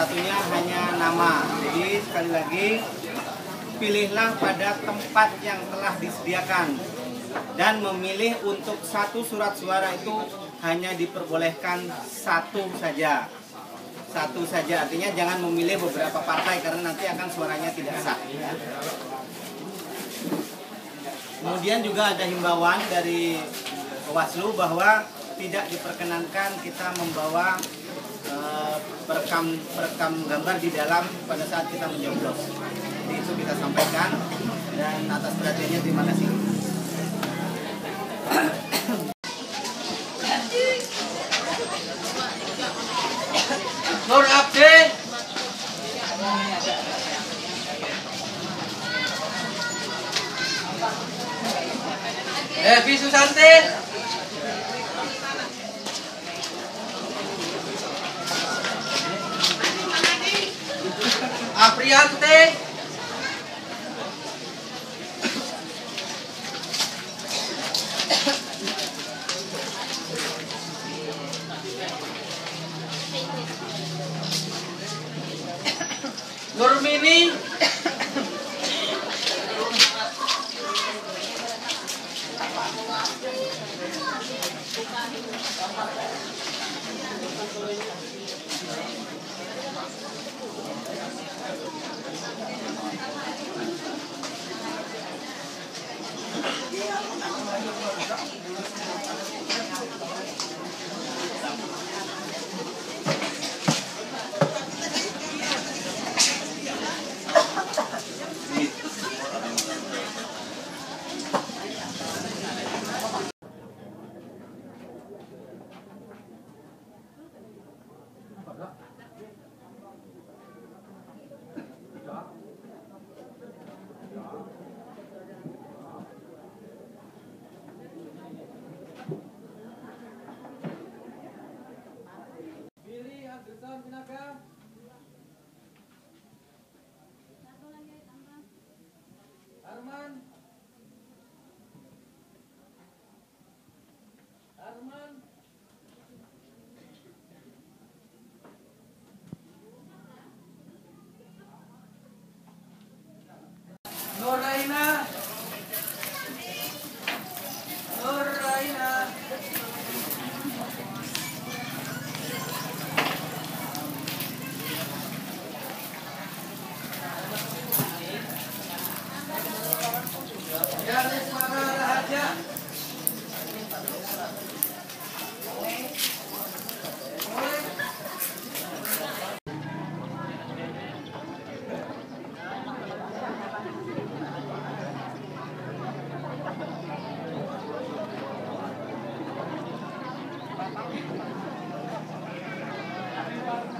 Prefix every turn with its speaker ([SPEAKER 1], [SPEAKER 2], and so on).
[SPEAKER 1] satunya hanya nama. Jadi sekali lagi pilihlah pada tempat yang telah disediakan. Dan memilih untuk satu surat suara itu hanya diperbolehkan satu saja. Satu saja. Artinya jangan memilih beberapa partai karena nanti akan suaranya tidak sah. Kemudian juga ada himbauan dari Bawaslu bahwa tidak diperkenankan kita membawa perekam perekam gambar di dalam pada saat kita mencoblos jadi itu kita sampaikan dan atas perhatiannya terima kasih.
[SPEAKER 2] Nur Abdi! Evi Susanti Aprianti Nurmini Come on. Thank you.